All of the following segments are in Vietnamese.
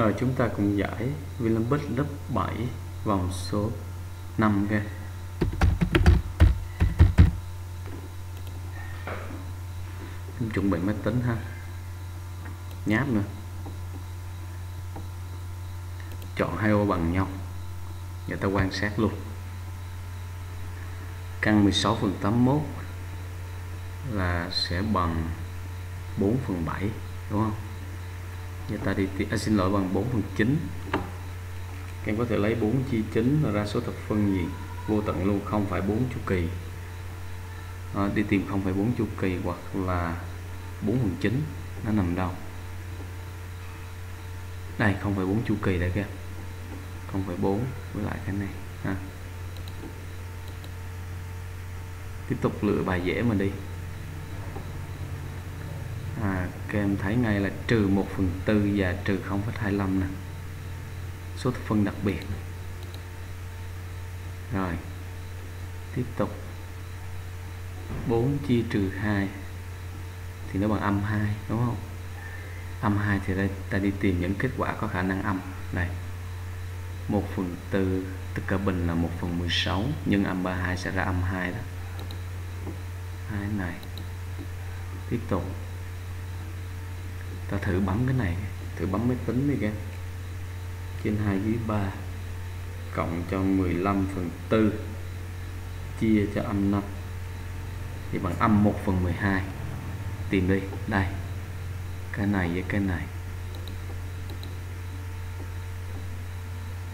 Rồi chúng ta cùng giải Vinampic lớp 7 vòng số 5 các em chuẩn bị máy tính ha. Nháp nữa chọn hai ô bằng nhau. Người ta quan sát luôn. Căn 16 phần 81 là sẽ bằng 4 phần 7 đúng không? Người ta đi à, xin lỗi bằng 4 phần 9 em có thể lấy 4 chia 9 là ra số thập phân gì? Vô tận luôn không phải 4 chu kỳ. À, đi tìm không phải 4 chu kỳ hoặc là 4 phần 9 nó nằm đâu? Đây không phải 4 chu kỳ đây kìa. Không phải 4 với lại cái này ha. tiếp tục lựa bài dễ mà đi à, các em thấy ngay là trừ 1 phần 4 và trừ 0,25 nè. Số thập phân đặc biệt rồi tiếp tục. 4 chia trừ 2 thì nó bằng âm 2 đúng không? Âm 2 thì đây ta đi tìm những kết quả có khả năng âm. Này 1 phần 4 tất cả bình là 1 phần 16 nhưng âm 32 sẽ ra âm 2 đó. 2 này. Tiếp tục ta thử bấm cái này, thử bấm máy tính đi kìa. Trên 2 dưới 3 cộng cho 15 phần 4 chia cho âm 5 thì bằng âm 1 phần 12 tìm đi, đây. Cái này với cái này.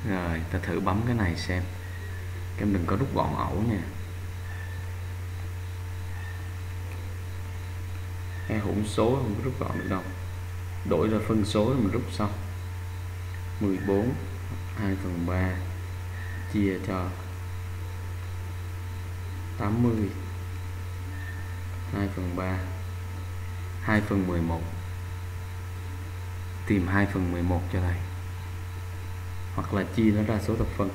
Rồi, ta thử bấm cái này xem. Em đừng có rút gọn ẩu nha. Hay hỗn số không có rút gọn được đâu đổi ra phân số rồi mình rút xong 14 2 phần 3 chia cho 80 2 phần 3 2 phần 11 tìm 2 phần 11 cho đây hoặc là chia nó ra số thập phân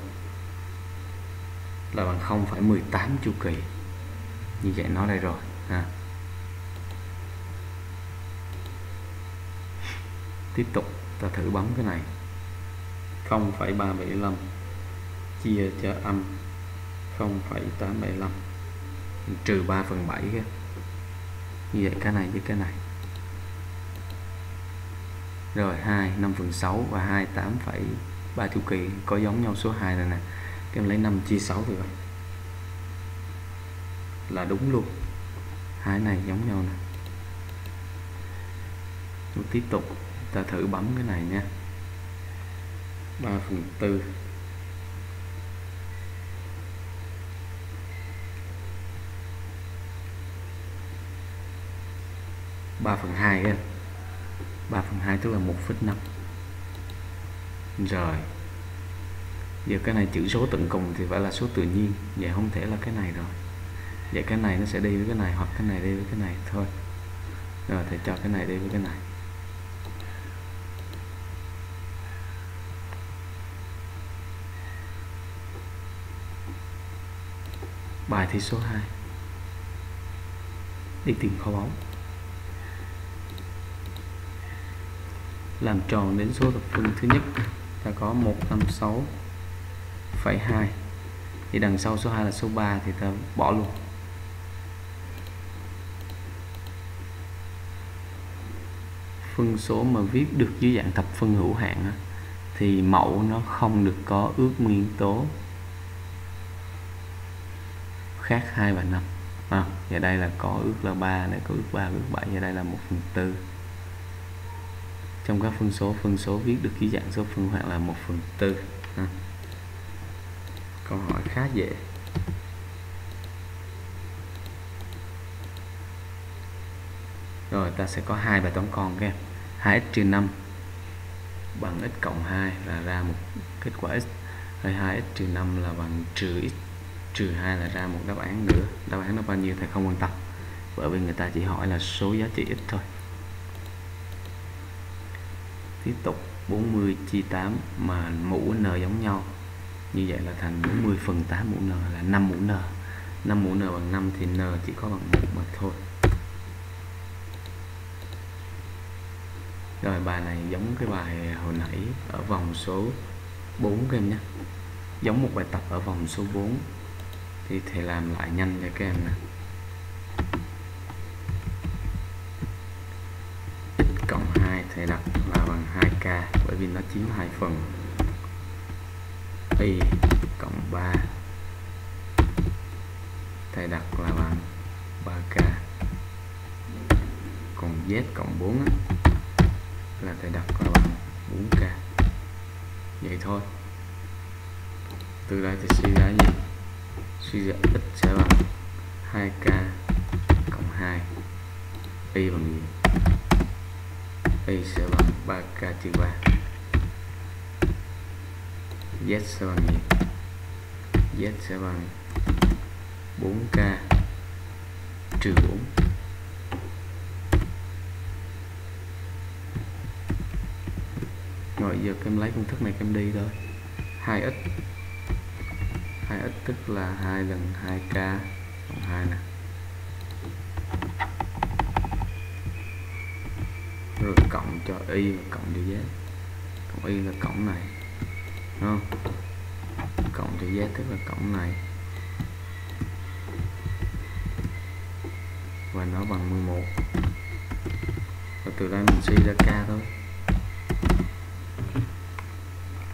là bằng 0,18 chu kỳ như vậy nó đây rồi ha. Tiếp tục ta thử bấm cái này. 0,375 chia cho âm. 0,875 trừ 3 phần 7 kia như vậy cái này với cái này. Rồi 2 5 phần 6 và 2 8,3 chu kỳ. Có giống nhau số 2 này nè. Em lấy 5 chia 6 thì vậy. Là đúng luôn. Hai này giống nhau nè. Rồi tiếp tục ta thử bấm cái này nha. 3 phần 4 3 phần 2 á. 3 phần 2 tức là 1,5 rồi. Giờ cái này chữ số tận cùng thì phải là số tự nhiên. Vậy không thể là cái này rồi. Vậy cái này nó sẽ đi với cái này hoặc cái này đi với cái này thôi. Rồi thì cho cái này đi với cái này. Bài thi số 2 đi tìm kho báu. Làm tròn đến số thập phương thứ nhất ta có 156,2 thì đằng sau số 2 là số 3 thì ta bỏ luôn. Phân số mà viết được dưới dạng thập phân hữu hạn thì mẫu nó không được có ước nguyên tố khác 2 và 5 à, và đây là có ước là 3 này có ước 3 ước 7 và đây là 1 phần 4 trong các phân số phân số viết được dưới dạng số phân hoặc là 1 phần 4 à. câu hỏi khá dễ. Rồi ta sẽ có hai bài toán con các em 2x trừ 5 bằng x cộng 2 là ra một kết quả x. Rồi 2x trừ 5 là bằng trừ x trừ 2 là ra một đáp án nữa. Đáp án nó bao nhiêu thầy không quan tâm, bởi vì người ta chỉ hỏi là số giá trị x thôi. Tiếp tục 40 chia 8 mà mũ n giống nhau. Như vậy là thành 40 phần 8 mũ n, là 5 mũ n. 5 mũ n bằng 5 thì n chỉ có bằng 1 mà thôi. Rồi bài này giống cái bài hồi nãy ở vòng số 4 các em nhé. Giống một bài tập ở vòng số 4 thì thầy làm lại nhanh cho các em nè. Cộng 2 thầy đặt là bằng 2k bởi vì nó chiếm hai phần. Y cộng 3 thầy đặt là bằng 3k còn z cộng 4 á, là thầy đặt là bằng 4k vậy thôi. Từ đây thì suy ra gì? Suy ra x sẽ bằng 2k cộng 2 y bằng gì? Y sẽ bằng 3k trừ 3 z sẽ bằng gì? Z sẽ bằng 4k trừ 4 rồi giờ em lấy công thức này em đi thôi. 2x 2x tức là 2 lần 2k cộng 2 nè. Rồi cộng cho y và cộng cho z. Cộng y là cộng này, đúng không? Cộng cho z tức là cộng này. Và nó bằng 11 và từ đây mình suy ra k thôi.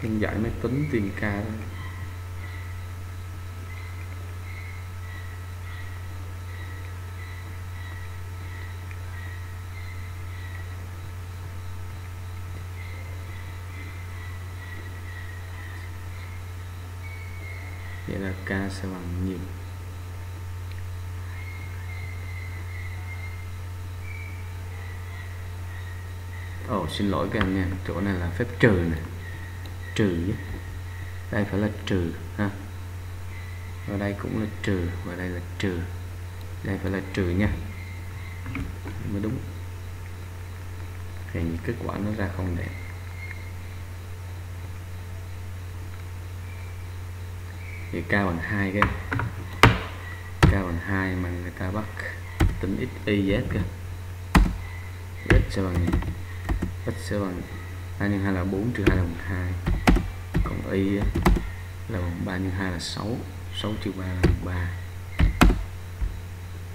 Nhân giải máy tính tiền k thôi. Vậy là k sẽ bằng nhiêu Ồ oh, xin lỗi các em nha chỗ này là phép trừ này trừ nhé. Đây phải là trừ ha. Và đây cũng là trừ và đây là trừ. Đây phải là trừ nha. Mới đúng. Thì kết quả nó ra không đẹp. Thì k bằng hai cái. K bằng hai mà người ta bắt tính x, y, z cơ. Z sẽ bằng x sẽ bằng hai nhân hai là 4 trừ hai là bằng hai. Còn y là bằng ba nhân hai là 6 6 trừ ba là bằng ba.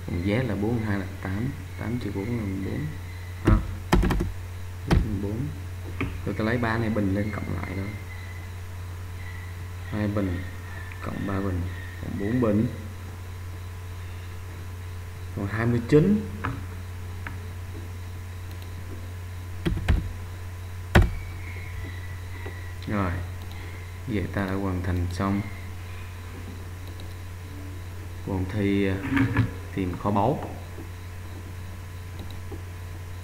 Còn z là 4 2 là 8 8 trừ bốn là bốn. 4 ha z 4 rồi ta lấy ba này bình lên cộng lại thôi hai bình cộng 3 bình, cộng 4 bình. Còn 29 rồi, vậy ta đã hoàn thành xong. Còn thi à, tìm kho báu.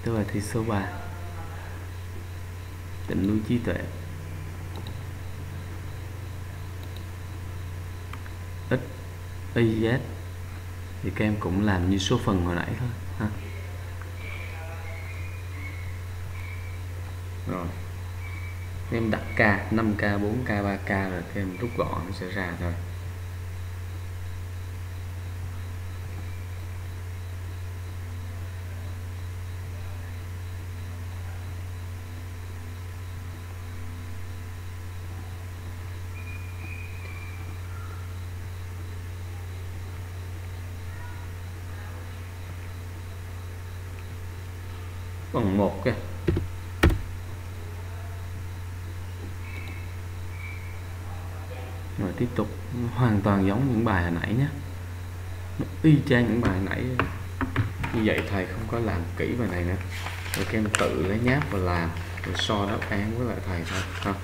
Tức là thi số 3 định núi trí tuệ. Y z. Thì các em cũng làm như số phần hồi nãy thôi, ha. Rồi. Các em đặt k 5k 4k 3k rồi các em rút gọn nó sẽ ra thôi. Bằng một kìa. Rồi tiếp tục, hoàn toàn giống những bài hồi nãy nhé. Y chang những bài hồi nãy. Như vậy thầy không có làm kỹ bài này nữa. Rồi các em tự lấy nháp và làm, rồi so đáp án với lại thầy thôi. Ha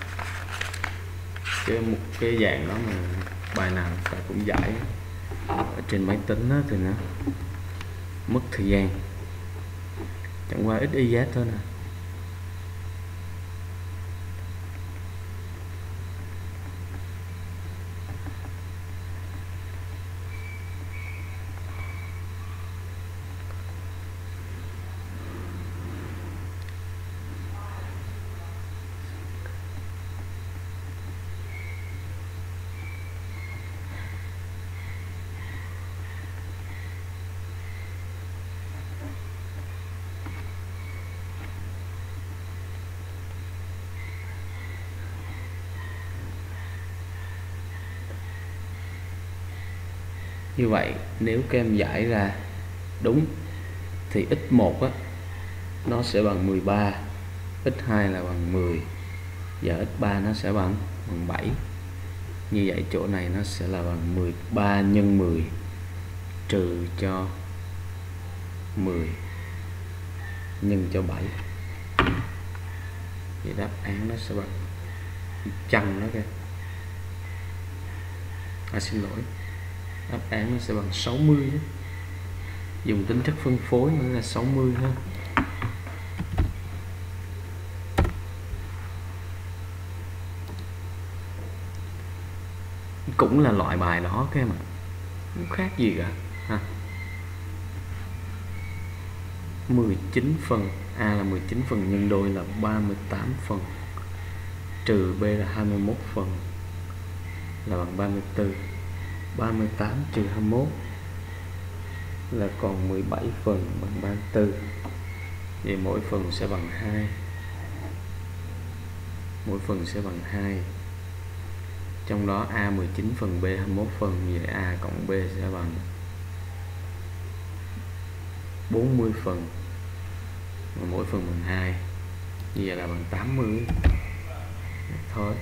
cái một cái dạng đó mà bài nào thầy cũng giải ở trên máy tính đó thì nó mất thời gian chẳng qua ít y giá thôi nè. Như vậy nếu các em giải ra đúng thì x1 á nó sẽ bằng 13 x2 là bằng 10 và x3 nó sẽ bằng bằng 7 như vậy chỗ này nó sẽ là bằng 13 nhân 10 trừ cho 10 nhân cho 7 thì đáp án nó sẽ bằng chăng đó kìa à, xin lỗi đáp án nó sẽ bằng 60 đó. dùng tính chất phân phối nó là 60 ha. Cũng là loại bài đó các em ạ. Không khác gì cả, ha. 19 phần, A là 19 phần, nhân đôi là 38 phần. Trừ B là 21 phần, là bằng 34 38 trừ 21 là còn 17 phần bằng 34 vậy mỗi phần sẽ bằng 2 mỗi phần sẽ bằng 2 trong đó A 19 phần, B 21 phần, vậy A cộng B sẽ bằng 40 phần. Mỗi phần bằng 2 như vậy là bằng 80 thôi.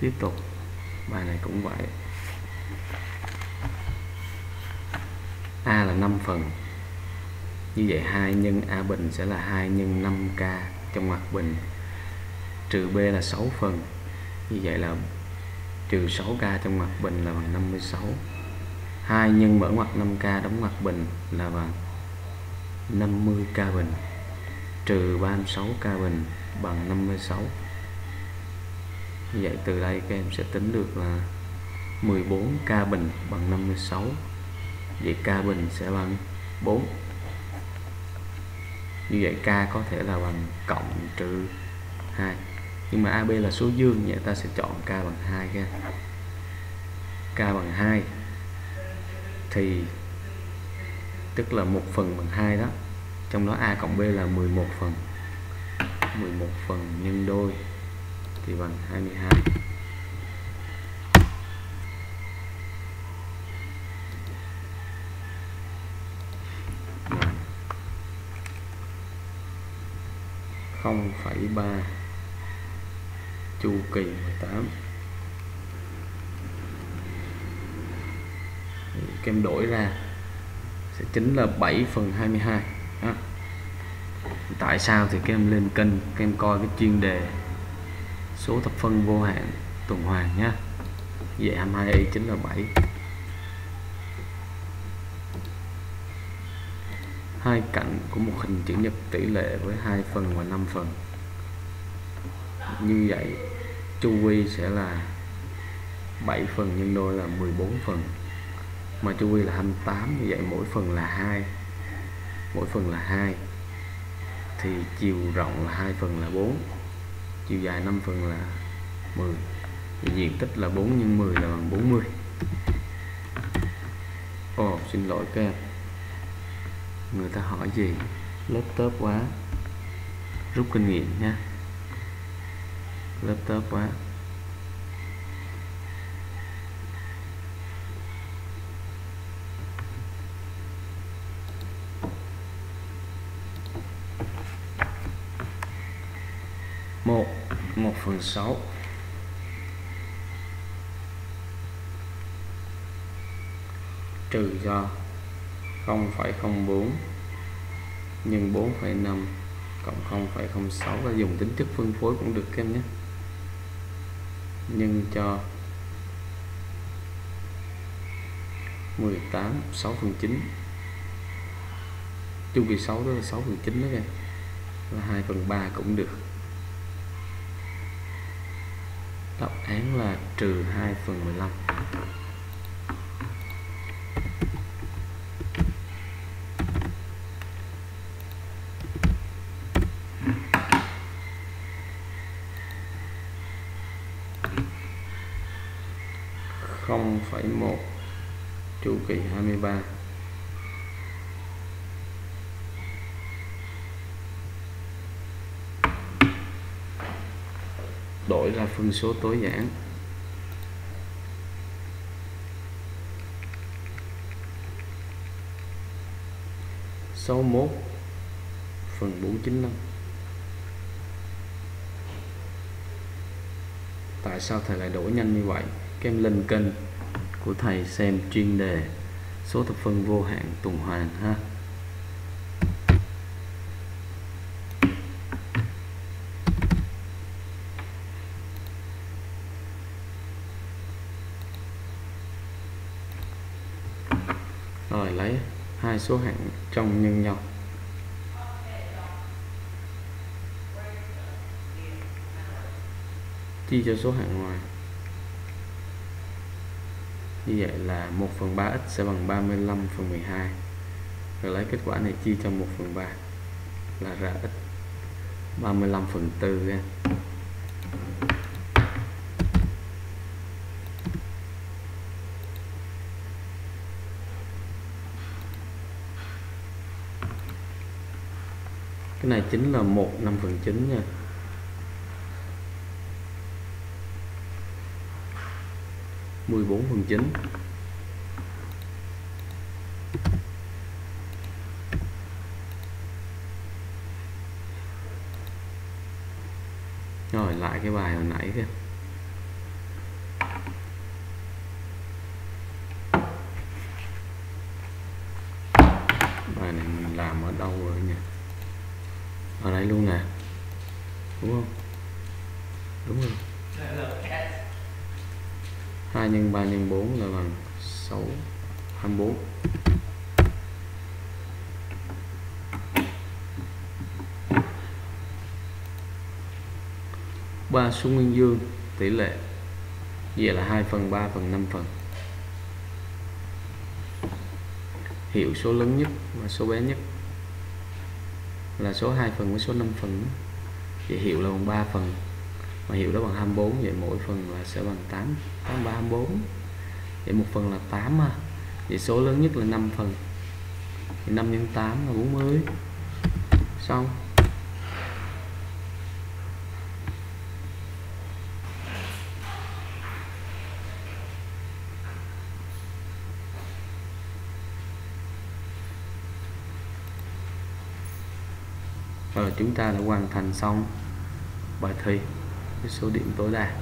Tiếp tục. Bài này cũng vậy. A là 5 phần. Như vậy 2 nhân A bình sẽ là 2 nhân 5K trong mặt bình. Trừ B là 6 phần. Như vậy là trừ 6K trong mặt bình là bằng 56 2 nhân mở ngoặc 5K đóng ngoặc bình là bằng 50K bình. Trừ 36K bình bằng 56 như vậy từ đây các em sẽ tính được là 14K bình bằng 56 vậy K bình sẽ bằng 4 như vậy K có thể là bằng cộng trừ 2 nhưng mà AB là số dương, vậy ta sẽ chọn K bằng 2 ha. K bằng 2 thì tức là một phần bằng 2 đó. Trong đó A cộng B là 11 phần. 11 phần nhân đôi thì bằng 22 không phẩy ba chu kỳ 18 kem đổi ra sẽ chính là 7 phần 22 đó. tại sao thì các em lên kênh các em coi cái chuyên đề số thập phân vô hạn, tuần hoàn nhé vậy 22y chính là 7 hai cạnh của một hình chữ nhật tỷ lệ với hai phần và 5 phần. Như vậy, chu vi sẽ là 7 phần nhân đôi là 14 phần. Mà chu vi là 28 như vậy mỗi phần là 2 mỗi phần là 2 thì chiều rộng là hai phần là 4 chiều dài 5 phần là 10 thì diện tích là 4 nhân 10 là bằng 40 Ồ oh, xin lỗi các em. Người ta hỏi gì? Lớp tớp quá. Rút kinh nghiệm nha. Lớp tớp quá. Một. 1 phần 6 trừ cho 0,04 nhân 4,5 cộng 0,06 và dùng tính chất phân phối cũng được các em nhé. Nhân cho 18 6 phần 9 chu kỳ 6 đó là 6 phần 9 đó kìa và 2 phần 3 cũng được đáp án là trừ 2 phần 15 0,1 chu kỳ 23 đổi ra phân số tối giản. Sáu mốt phần bốn chín năm. Tại sao thầy lại đổi nhanh như vậy? Các em lên kênh của thầy xem chuyên đề số thập phân vô hạn tuần hoàn ha. Rồi lấy hai số hạng trong nhân nhau. Chia cho số hạng ngoài. Như vậy là 1 phần 3x sẽ bằng 35 phần 12 rồi lấy kết quả này chia cho 1 phần 3 là ra x 35 phần 4 nha. Cái này chính là 1 5 phần chín nha. Mười bốn phần chín. Rồi, lại cái bài hồi nãy kia bài này mình làm ở đâu rồi nhỉ? Ở đây luôn nè. Đúng không? Đúng không? 2 nhân 3 nhân 4 là bằng 6 24 ba số nguyên dương, tỷ lệ vậy là 2 phần 3 phần 5 phần. Hiệu số lớn nhất và số bé nhất là số 2 phần với số 5 phần. Vậy hiệu là bằng 3 phần, mà hiệu đó bằng 24 vậy mỗi phần là sẽ bằng 8 8 3 24 vậy một phần là 8 à vậy số lớn nhất là 5 phần. Thì 5 x 8 là 40 xong. Và chúng ta đã hoàn thành xong bài thi với số điểm tối đa.